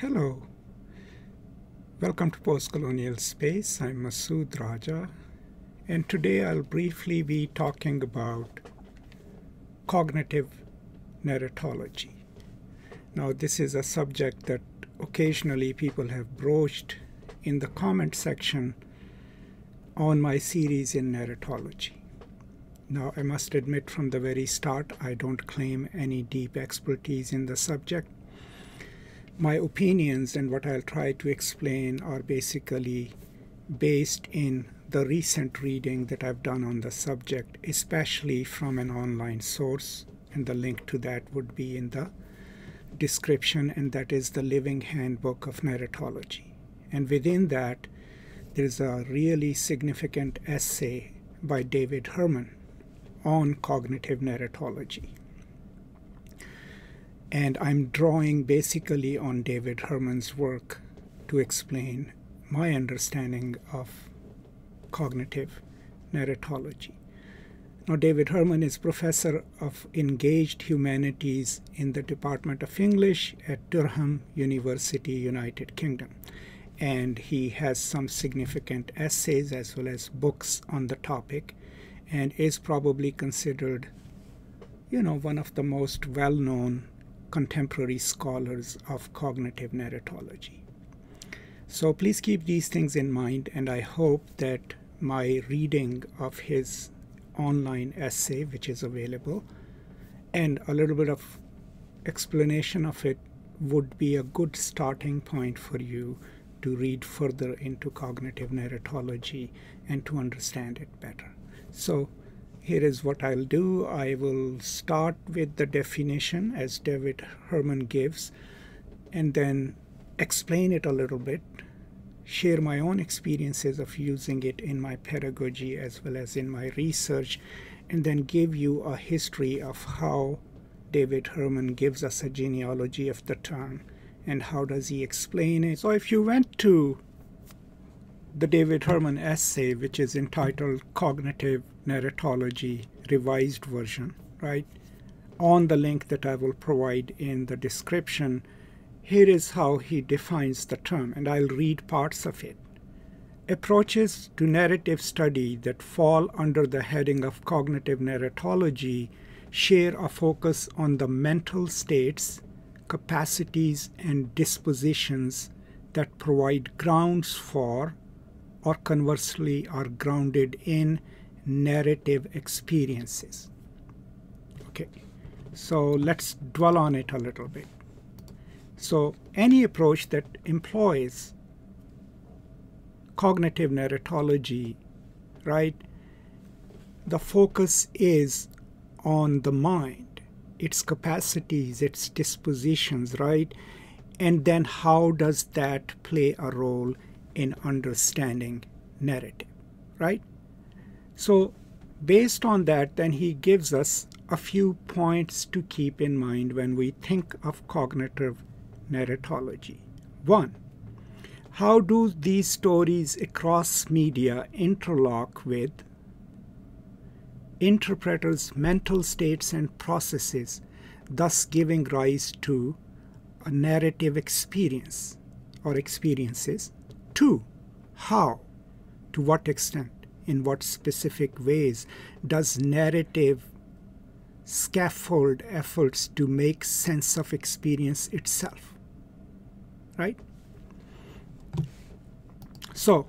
Hello. Welcome to Postcolonial Space. I'm Masood Raja, and today I'll briefly be talking about cognitive narratology. Now, this is a subject that occasionally people have broached in the comment section on my series in narratology. Now, I must admit from the very start, I don't claim any deep expertise in the subject. My opinions and what I'll try to explain are basically based in the recent reading that I've done on the subject, especially from an online source, and the link to that would be in the description, and that is the Living Handbook of Narratology. And within that, there's a really significant essay by David Herman on cognitive narratology. And I'm drawing basically on David Herman's work to explain my understanding of cognitive narratology. Now, David Herman is professor of engaged humanities in the Department of English at Durham University, United Kingdom. And he has some significant essays as well as books on the topic and is probably considered, you know, one of the most well known contemporary scholars of cognitive narratology. So please keep these things in mind, and I hope that my reading of his online essay, which is available, and a little bit of explanation of it would be a good starting point for you to read further into cognitive narratology and to understand it better. So here is what I'll do. I will start with the definition as David Herman gives, and then explain it a little bit, share my own experiences of using it in my pedagogy as well as in my research, and then give you a history of how David Herman gives us a genealogy of the term and how does he explain it. So if you went to the David Herman essay, which is entitled Cognitive Narratology Revised Version, right? On the link that I will provide in the description, here is how he defines the term, and I'll read parts of it. Approaches to narrative study that fall under the heading of cognitive narratology share a focus on the mental states, capacities, and dispositions that provide grounds for or conversely are grounded in narrative experiences. Okay, so let's dwell on it a little bit. So, any approach that employs cognitive narratology, right, the focus is on the mind, its capacities, its dispositions, right? And then how does that play a role in understanding narrative, right? So, based on that, then he gives us a few points to keep in mind when we think of cognitive narratology. One, how do these stories across media interlock with interpreters' mental states and processes, thus giving rise to a narrative experience or experiences? Two, how, to what extent, in what specific ways does narrative scaffold efforts to make sense of experience itself? Right? So,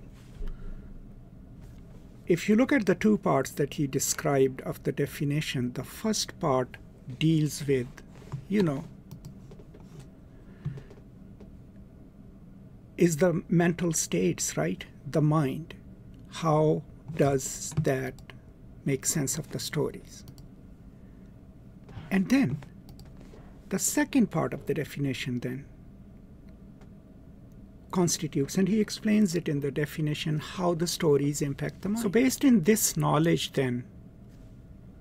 if you look at the two parts that he described of the definition, the first part deals with, you know, is the mental states, right? The mind. How does that make sense of the stories? And then the second part of the definition then constitutes, and he explains it in the definition, how the stories impact the mind. So based in this knowledge then,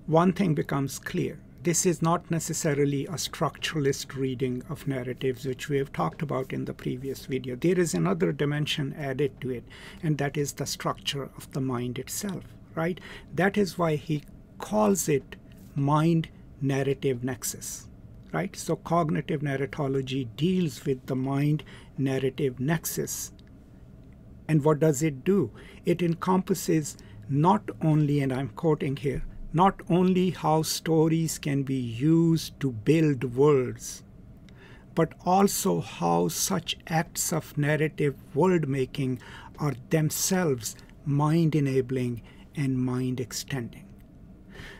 one thing becomes clear this is not necessarily a structuralist reading of narratives, which we have talked about in the previous video. There is another dimension added to it, and that is the structure of the mind itself, right? That is why he calls it mind narrative nexus. right? So cognitive narratology deals with the mind narrative nexus. And what does it do? It encompasses not only, and I'm quoting here, not only how stories can be used to build worlds, but also how such acts of narrative world making are themselves mind enabling and mind extending.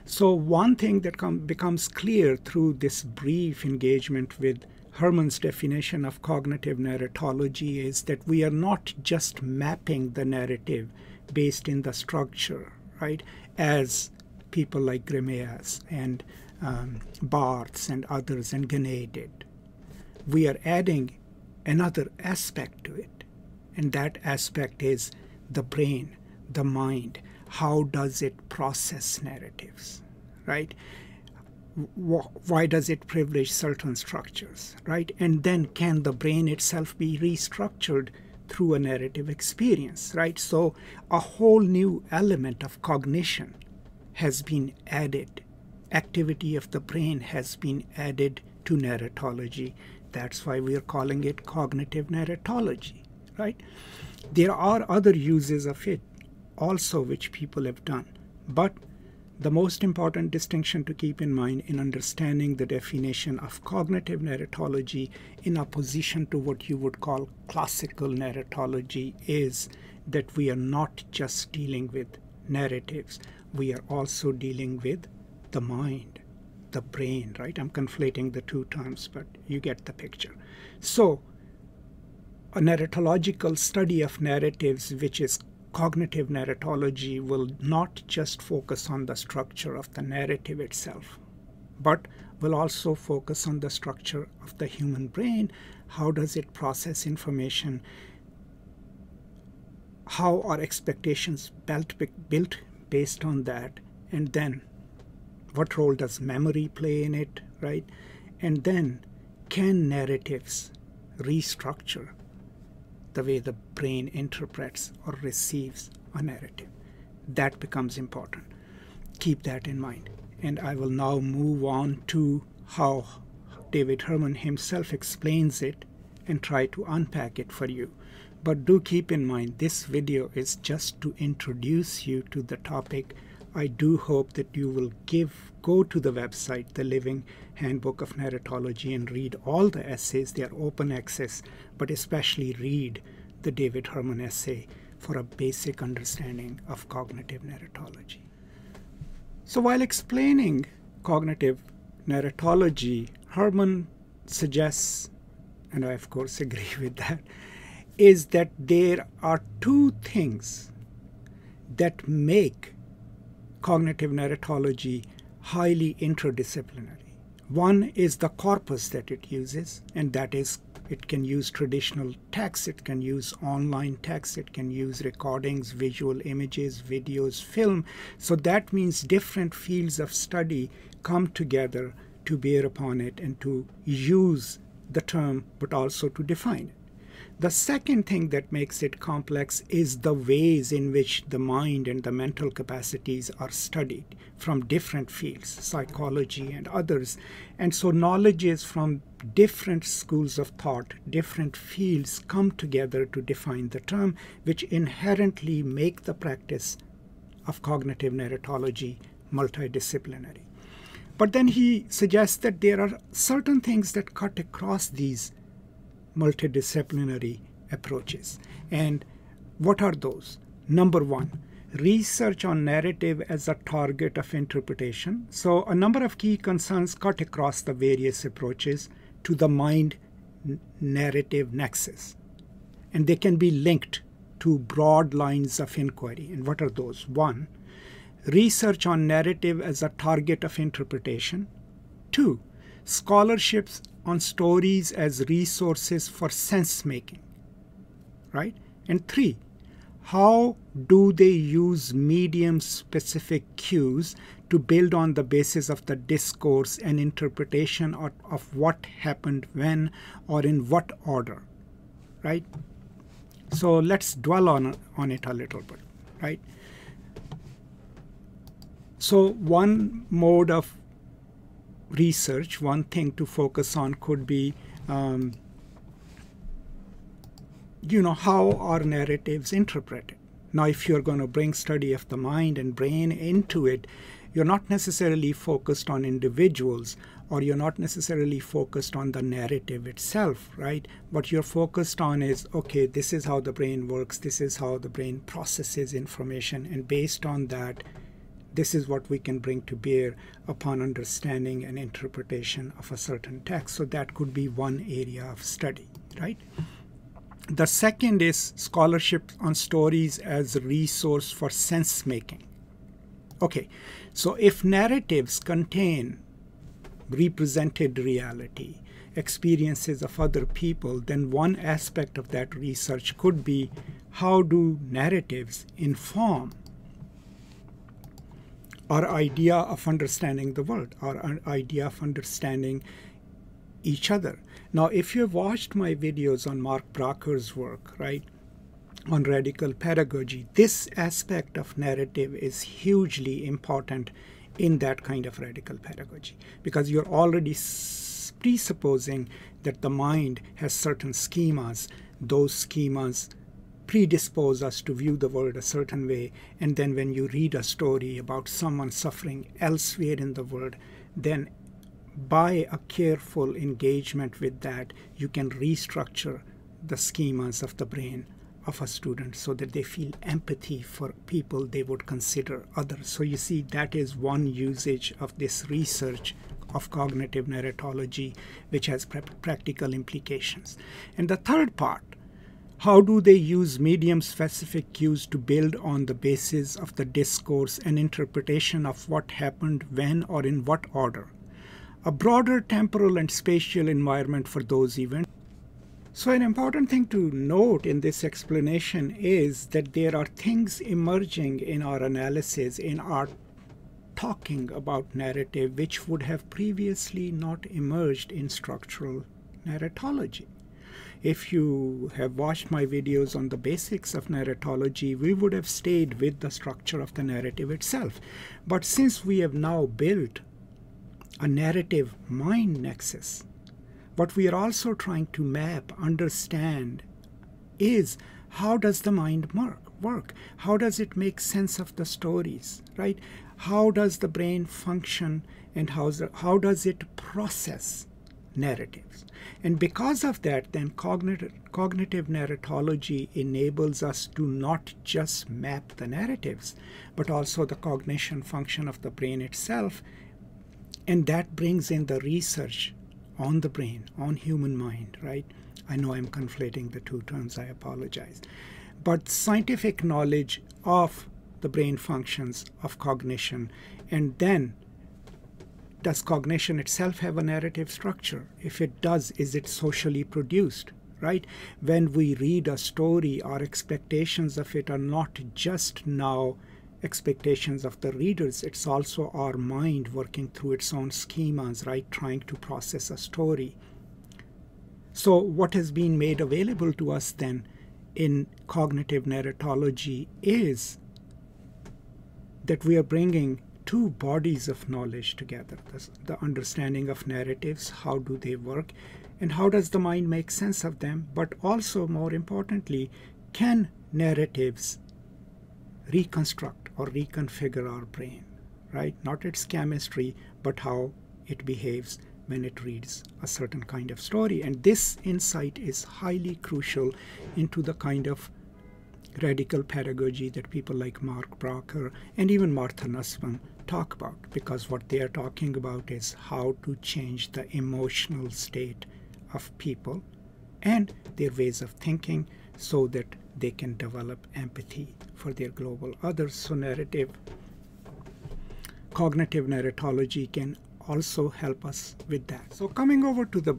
So, one thing that com- becomes clear through this brief engagement with Herman's definition of cognitive narratology is that we are not just mapping the narrative based in the structure, right, as people like Greimas and um, Barthes and others and Genette did. We are adding another aspect to it, and that aspect is the brain, the mind. How does it process narratives, right? Why does it privilege certain structures, right? And then can the brain itself be restructured through a narrative experience, right? So a whole new element of cognition has been added. Activity of the brain has been added to narratology. That's why we are calling it cognitive narratology, right? There are other uses of it also which people have done. But the most important distinction to keep in mind in understanding the definition of cognitive narratology in opposition to what you would call classical narratology is that we are not just dealing with narratives, we are also dealing with the mind, the brain, right? I'm conflating the two terms, but you get the picture. So, a narratological study of narratives, which is cognitive narratology, will not just focus on the structure of the narrative itself, but will also focus on the structure of the human brain. How does it process information? How are expectations built, built based on that? And then what role does memory play in it, right? And then can narratives restructure the way the brain interprets or receives a narrative. That becomes important. Keep that in mind. And I will now move on to how David Herman himself explains it and try to unpack it for you. But do keep in mind this video is just to introduce you to the topic. I do hope that you will give go to the website, the Living Handbook of Narratology, and read all the essays. They are open access, but especially read the David Herman essay for a basic understanding of cognitive narratology. So, while explaining cognitive narratology, Herman suggests, and I of course agree with that, is that there are two things that make cognitive narratology highly interdisciplinary. One is the corpus that it uses, and that is it can use traditional text, it can use online text, it can use recordings, visual images, videos, film. So that means different fields of study come together to bear upon it and to use the term, but also to define it. The second thing that makes it complex is the ways in which the mind and the mental capacities are studied from different fields, psychology and others. And so knowledges from different schools of thought, different fields come together to define the term, which inherently make the practice of cognitive narratology multidisciplinary. But then he suggests that there are certain things that cut across these multidisciplinary approaches. And what are those? Number one, research on narrative as a target of interpretation. So, a number of key concerns cut across the various approaches to the mind narrative nexus. And they can be linked to broad lines of inquiry. And what are those? One, research on narrative as a target of interpretation. Two, scholarships on stories as resources for sense making, right? And three, how do they use medium specific cues to build on the basis of the discourse and interpretation of, of what happened when or in what order, right? So let's dwell on, on it a little bit, right? So one mode of research, one thing to focus on could be, um, you know, how are narratives interpreted? Now, if you're going to bring study of the mind and brain into it, you're not necessarily focused on individuals or you're not necessarily focused on the narrative itself, right? What you're focused on is okay, this is how the brain works, this is how the brain processes information, and based on that, this is what we can bring to bear upon understanding and interpretation of a certain text. So that could be one area of study, right? The second is scholarship on stories as a resource for sense making. Okay, so if narratives contain represented reality, experiences of other people, then one aspect of that research could be how do narratives inform our idea of understanding the world, our idea of understanding each other. Now, if you've watched my videos on Mark Bracher's work, right, on radical pedagogy, this aspect of narrative is hugely important in that kind of radical pedagogy because you're already presupposing that the mind has certain schemas. Those schemas predispose us to view the world a certain way. And then when you read a story about someone suffering elsewhere in the world, then by a careful engagement with that, you can restructure the schemas of the brain of a student so that they feel empathy for people they would consider others. So you see, that is one usage of this research of cognitive narratology, which has practical implications. And the third part, how do they use medium specific cues to build on the basis of the discourse and interpretation of what happened when or in what order? A broader temporal and spatial environment for those events so, an important thing to note in this explanation is that there are things emerging in our analysis, in our talking about narrative, which would have previously not emerged in structural narratology. If you have watched my videos on the basics of narratology, we would have stayed with the structure of the narrative itself. But since we have now built a narrative mind nexus, what we are also trying to map, understand, is how does the mind work? How does it make sense of the stories, right? How does the brain function and how's how does it process narratives? And because of that, then cognitive, cognitive narratology enables us to not just map the narratives, but also the cognition function of the brain itself. And that brings in the research on the brain, on human mind, right? I know I'm conflating the two terms, I apologize. But scientific knowledge of the brain functions of cognition, and then does cognition itself have a narrative structure? If it does, is it socially produced? Right? When we read a story, our expectations of it are not just now expectations of the readers. It's also our mind working through its own schemas, right? Trying to process a story. So, what has been made available to us then in cognitive narratology is that we are bringing two bodies of knowledge together the understanding of narratives, how do they work, and how does the mind make sense of them, but also, more importantly, can narratives reconstruct or reconfigure our brain, right? Not its chemistry, but how it behaves when it reads a certain kind of story. And this insight is highly crucial into the kind of radical pedagogy that people like Mark Bracher and even Martha Nussbaum talk about, because what they are talking about is how to change the emotional state of people and their ways of thinking so that they can develop empathy for their global others. So, narrative, cognitive narratology can also help us with that. So, coming over to the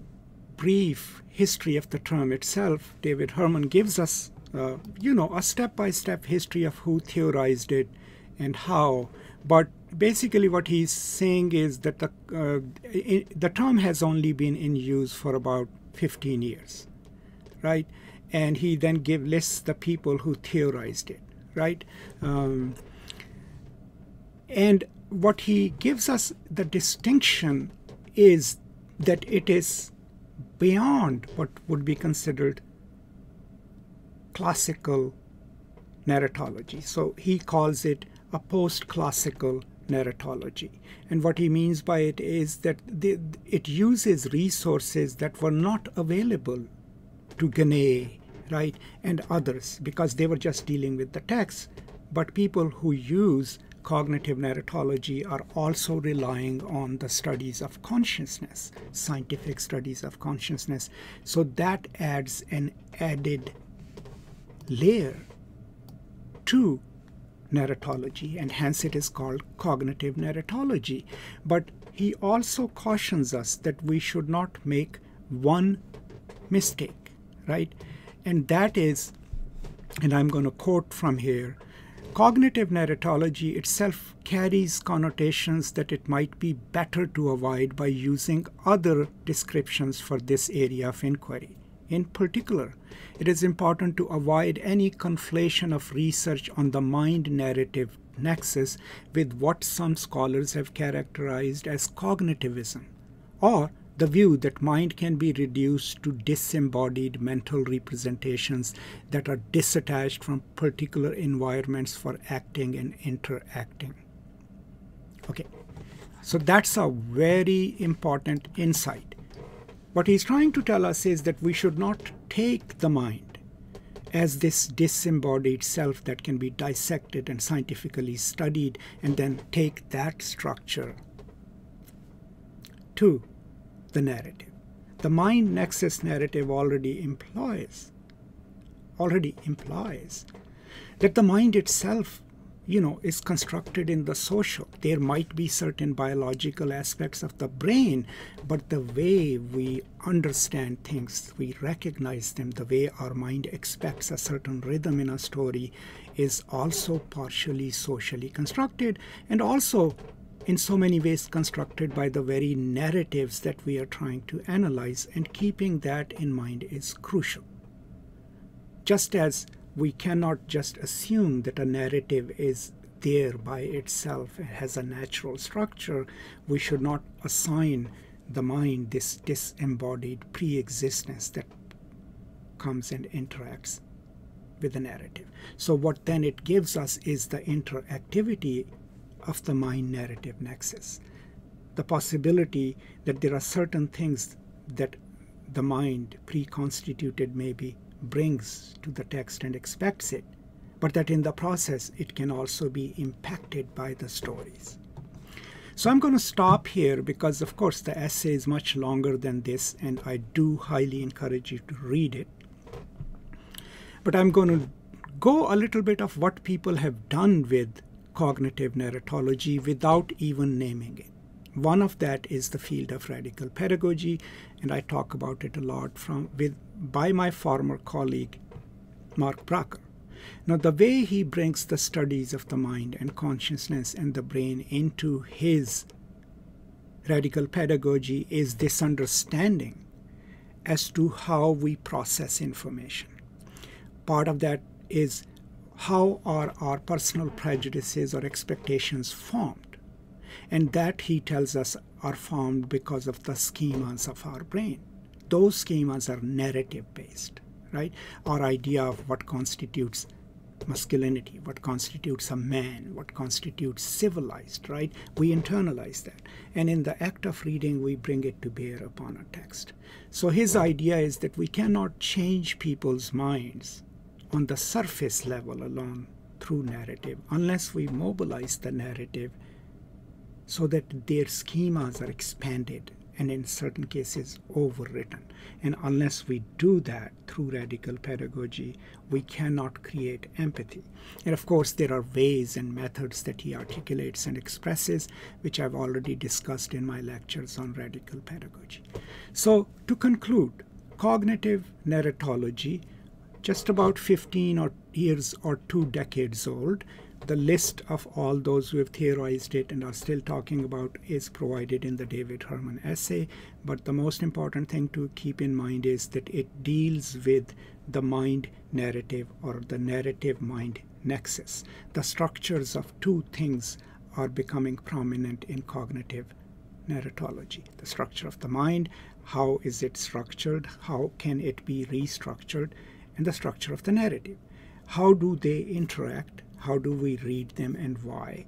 brief history of the term itself, David Herman gives us, uh, you know, a step by step history of who theorized it and how. But basically, what he's saying is that the, uh, it, the term has only been in use for about 15 years, right? and he then give lists the people who theorized it, right? Um, and what he gives us the distinction is that it is beyond what would be considered classical narratology. So he calls it a post classical narratology. And what he means by it is that the, it uses resources that were not available to Genette, right, and others because they were just dealing with the text. But people who use cognitive narratology are also relying on the studies of consciousness, scientific studies of consciousness. So that adds an added layer to narratology, and hence it is called cognitive narratology. But he also cautions us that we should not make one mistake, right? And that is, and I'm going to quote from here cognitive narratology itself carries connotations that it might be better to avoid by using other descriptions for this area of inquiry. In particular, it is important to avoid any conflation of research on the mind narrative nexus with what some scholars have characterized as cognitivism, or the view that mind can be reduced to disembodied mental representations that are disattached from particular environments for acting and interacting. Okay, so that's a very important insight. What he's trying to tell us is that we should not take the mind as this disembodied self that can be dissected and scientifically studied and then take that structure to the narrative. The mind nexus narrative already implies already implies that the mind itself you know, is constructed in the social. There might be certain biological aspects of the brain, but the way we understand things, we recognize them, the way our mind expects a certain rhythm in a story is also partially socially constructed and also in so many ways constructed by the very narratives that we are trying to analyze, and keeping that in mind is crucial. Just as we cannot just assume that a narrative is there by itself and has a natural structure. We should not assign the mind this disembodied pre existence that comes and interacts with the narrative. So, what then it gives us is the interactivity of the mind narrative nexus. The possibility that there are certain things that the mind, pre constituted maybe, brings to the text and expects it, but that in the process it can also be impacted by the stories. So I'm going to stop here because, of course, the essay is much longer than this, and I do highly encourage you to read it. But I'm going to go a little bit of what people have done with cognitive narratology without even naming it. One of that is the field of radical pedagogy, and I talk about it a lot from with by my former colleague Mark Bracher. Now, the way he brings the studies of the mind and consciousness and the brain into his radical pedagogy is this understanding as to how we process information. Part of that is how are our personal prejudices or expectations formed? And that, he tells us, are formed because of the schemas of our brain. Those schemas are narrative based, right? Our idea of what constitutes masculinity, what constitutes a man, what constitutes civilized, right? We internalize that. And in the act of reading, we bring it to bear upon a text. So his idea is that we cannot change people's minds on the surface level alone through narrative unless we mobilize the narrative so that their schemas are expanded and in certain cases overwritten. And unless we do that through radical pedagogy, we cannot create empathy. And of course, there are ways and methods that he articulates and expresses, which I've already discussed in my lectures on radical pedagogy. So, to conclude, cognitive narratology, just about 15 or years or two decades old, the list of all those who have theorized it and are still talking about is provided in the David Herman essay. But the most important thing to keep in mind is that it deals with the mind narrative or the narrative mind nexus. The structures of two things are becoming prominent in cognitive narratology, the structure of the mind, how is it structured, how can it be restructured, and the structure of the narrative. How do they interact? How do we read them and why?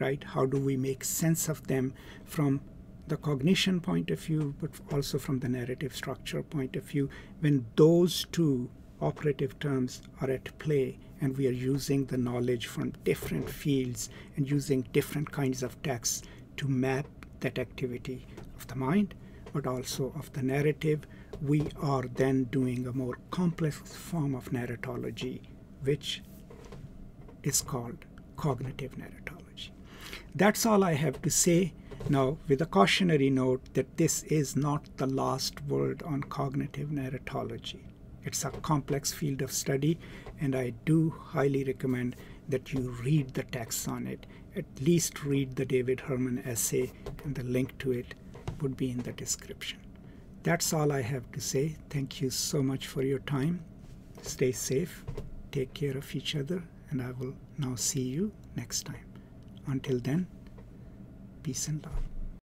Right? How do we make sense of them from the cognition point of view, but also from the narrative structure point of view, when those two operative terms are at play and we are using the knowledge from different fields and using different kinds of texts to map that activity of the mind, but also of the narrative, we are then doing a more complex form of narratology, which is called cognitive narratology. That's all I have to say. Now, with a cautionary note that this is not the last word on cognitive narratology. It's a complex field of study, and I do highly recommend that you read the text on it. At least read the David Herman essay, and the link to it would be in the description. That's all I have to say. Thank you so much for your time. Stay safe, take care of each other, and I will now see you next time. Until then, peace and love.